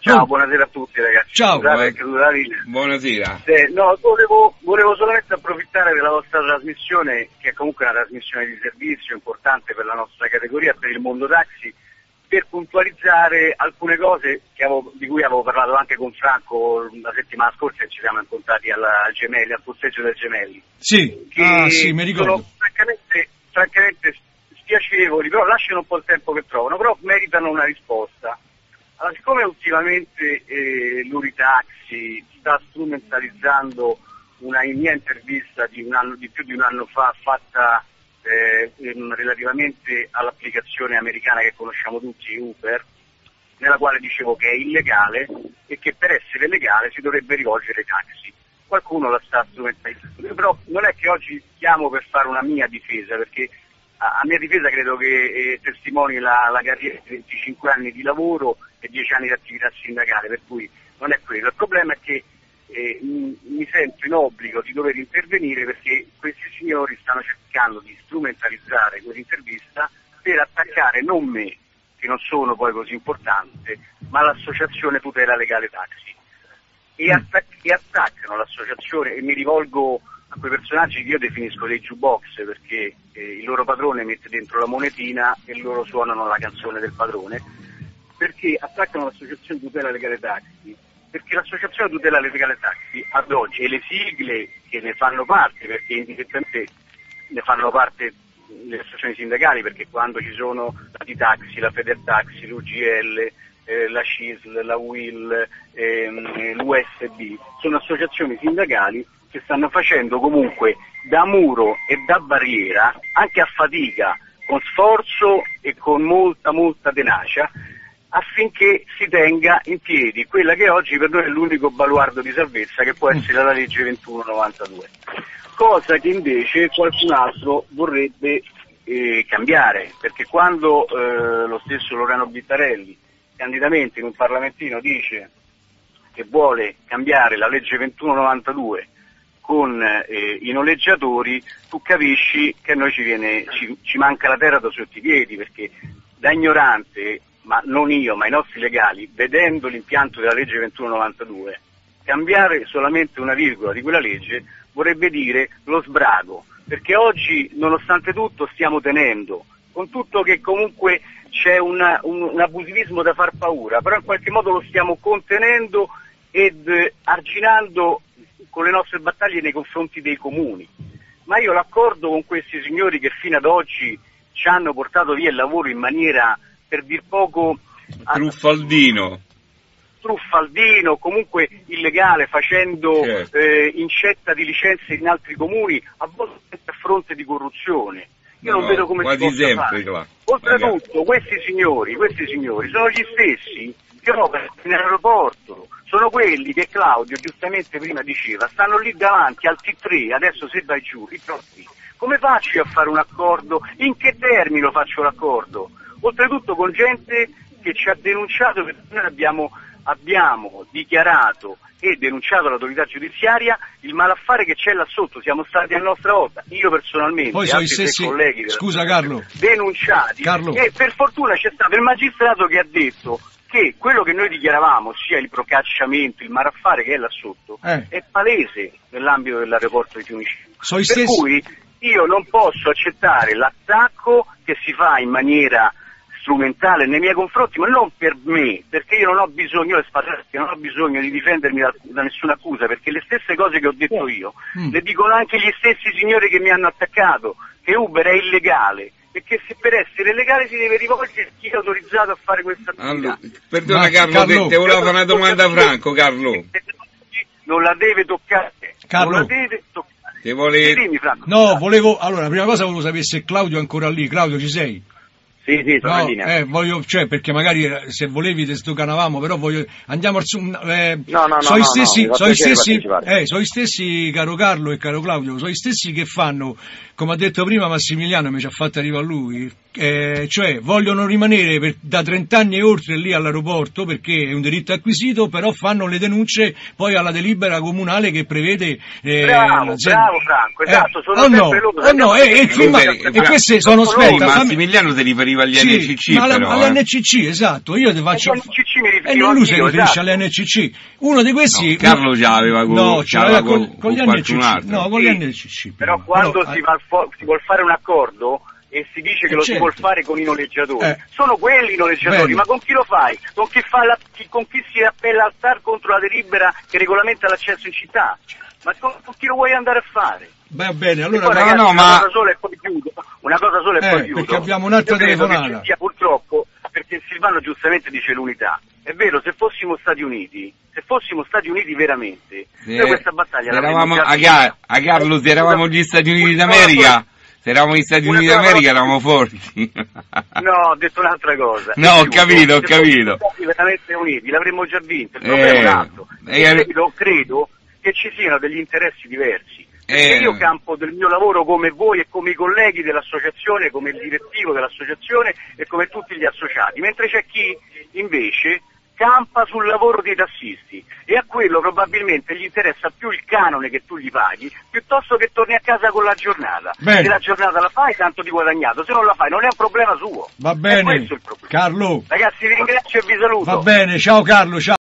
Ciao, buonasera a tutti ragazzi. Ciao. Scusate, linea. Buonasera. Eh, no, volevo, volevo solamente approfittare della vostra trasmissione, che è comunque una trasmissione di servizio importante per la nostra categoria, per il mondo taxi, per puntualizzare alcune cose avevo- di cui avevo parlato anche con Franco la settimana scorsa e ci siamo incontrati alla- al Gemelli, al posseggio del Gemelli. Sì, Che ah, sì, mi ricordo. Sono francamente, francamente spiacevoli, però lasciano un po' il tempo che trovano, però meritano una risposta. Allora, siccome ultimamente eh, l'Uritaxi sta strumentalizzando una mia intervista di, anno, di più di un anno fa fatta eh, in- relativamente all'applicazione americana che conosciamo tutti, Uber, nella quale dicevo che è illegale e che per essere legale si dovrebbe rivolgere ai taxi. Qualcuno la sta strumentalizzando, però non è che oggi chiamo per fare una mia difesa, perché a, a mia difesa credo che eh, testimoni la, la carriera di 25 anni di lavoro e 10 anni di attività sindacale, per cui non è quello. Il problema è che eh, mi sento in obbligo di dover intervenire perché questi signori stanno cercando di strumentalizzare quell'intervista per attaccare non me, che non sono poi così importante, ma l'associazione tutela legale taxi. E, attac- e attaccano l'associazione e mi rivolgo a quei personaggi che io definisco dei jukebox perché eh, il loro padrone mette dentro la monetina e loro suonano la canzone del padrone perché attaccano l'associazione tutela legale taxi. Perché l'associazione tutela legale taxi ad oggi e le sigle che ne fanno parte perché indirettamente ne fanno parte le associazioni sindacali perché quando ci sono la Taxi, la Federtaxi, l'UGL, eh, la CISL, la WIL, ehm, l'USB, sono associazioni sindacali che stanno facendo comunque da muro e da barriera, anche a fatica, con sforzo e con molta molta tenacia, affinché si tenga in piedi quella che oggi per noi è l'unico baluardo di salvezza che può essere la legge 2192. Cosa che invece qualcun altro vorrebbe eh, cambiare, perché quando eh, lo stesso Lorano Bittarelli candidamente in un parlamentino dice che vuole cambiare la legge 2192 con eh, i noleggiatori, tu capisci che a noi ci, viene, ci, ci manca la terra da sotto i piedi, perché da ignorante, ma non io, ma i nostri legali, vedendo l'impianto della legge 2192, cambiare solamente una virgola di quella legge vorrebbe dire lo sbrago, perché oggi, nonostante tutto, stiamo tenendo, con tutto che comunque c'è una- un, un abusivismo da far paura, però in qualche modo lo stiamo contenendo ed eh, arginando con le nostre battaglie nei confronti dei comuni. Ma io l'accordo con questi signori che fino ad oggi ci hanno portato via il lavoro in maniera, per dir poco, Truffaldino. truffaldino, comunque illegale, facendo Certo. eh, incetta di licenze in altri comuni, a volte a fronte di corruzione. Io non No, vedo come si possa sempre, fare. Oltretutto, questi signori, questi signori sono gli stessi che operano nell'aeroporto, sono quelli che Claudio giustamente prima diceva, stanno lì davanti al T3, adesso se vai giù, ritrovi. Come faccio io a fare un accordo? In che termini lo faccio l'accordo? Oltretutto con gente che ci ha denunciato perché noi abbiamo, abbiamo dichiarato e denunciato all'autorità giudiziaria il malaffare che c'è là sotto, siamo stati a nostra volta, io personalmente, Poi i altri tre stessi... colleghi Scusa Carlo. denunciati Carlo. e per fortuna c'è stato il magistrato che ha detto che quello che noi dichiaravamo, ossia il procacciamento, il malaffare che è là sotto, Eh. è palese nell'ambito dell'aeroporto di Fiumicino. I Per stessi... cui io non posso accettare l'attacco che si fa in maniera strumentale nei miei confronti, ma non per me, perché io non ho bisogno, io non ho bisogno di difendermi da, da nessuna accusa, perché le stesse cose che ho detto io Mm. le dicono anche gli stessi signori che mi hanno attaccato, che Uber è illegale e che se per essere legale si deve rivolgere a chi è autorizzato a fare questa attività. Allora, perdona Ma- Carlo, Carlo- te, te volevo fare una domanda a Franco, Carlo. Non la deve toccare. Carlo. Non la deve toccare. Ti vuole... Dimmi, Franco. No, volevo, allora, la prima cosa volevo sapere se Claudio è ancora lì. Claudio, ci sei? Sì, sì, sono No, in linea. eh, voglio, cioè, perché magari eh, se volevi te stocanavamo, però voglio, andiamo al eh, No, no, no, sono i no, stessi, no, sono stessi, eh, sono gli stessi, caro Carlo e caro Claudio, sono gli stessi che fanno, come ha detto prima Massimiliano, mi ci ha fatto arrivare lui, eh, cioè vogliono rimanere per- da 30 anni e oltre lì all'aeroporto perché è un diritto acquisito, però fanno le denunce poi alla delibera comunale che prevede... eh, Bravo, bravo, Franco, esatto, sono oh no, loro, oh no, e, e, Scusa, e queste sono, aspetta, Massimiliano si riferiva agli Sì, NCC ma però. eh. all'NCC, esatto, io ti faccio... E non lui si riferisce esatto. all'NCC. Uno di questi... No, Carlo ce l'aveva con- No, ce l'aveva l'aveva con, con- con gli NCC. altro. No, con Sì, gli NCC. Però prima. quando Però, si, eh, va al fo- si vuol fare un accordo e si dice che Eh, lo certo. si vuol fare con i noleggiatori, Eh. sono quelli i noleggiatori, Bene. ma con chi lo fai? Con chi, fa la- chi- con chi si appella al TAR contro la delibera che regolamenta l'accesso in città? Ma chi lo vuoi andare a fare? Va bene, allora... poi, no, ragazzi, no, una ma- cosa sola e poi chiudo. Una cosa sola e Eh, poi chiudo. perché abbiamo un'altra telefonata. sia, purtroppo, perché Silvano giustamente dice l'unità. È vero, se fossimo Stati Uniti, se fossimo Stati Uniti veramente, Se- noi questa battaglia eravamo a, vinta. Ga- a Carlo, se eravamo gli Stati Uniti Una d'America, se eravamo gli Stati una Uniti d'America eravamo forti. No, ho detto un'altra cosa. No, ho capito, ho Se fossimo capito. stati veramente uniti, l'avremmo già vinto. Il Eh, problema è un altro. eh, Io credo, credo che ci siano degli interessi diversi. Perché Eh. io campo del mio lavoro come voi e come i colleghi dell'associazione, come il direttivo dell'associazione e come tutti gli associati, mentre c'è chi invece campa sul lavoro dei tassisti e a quello probabilmente gli interessa più il canone che tu gli paghi piuttosto che torni a casa con la giornata. Bene. Se la giornata la fai tanto ti guadagnato, se non la fai non è un problema suo. Va È bene, questo il problema. Carlo, Ragazzi vi ringrazio e vi saluto. va bene, ciao Carlo, ciao.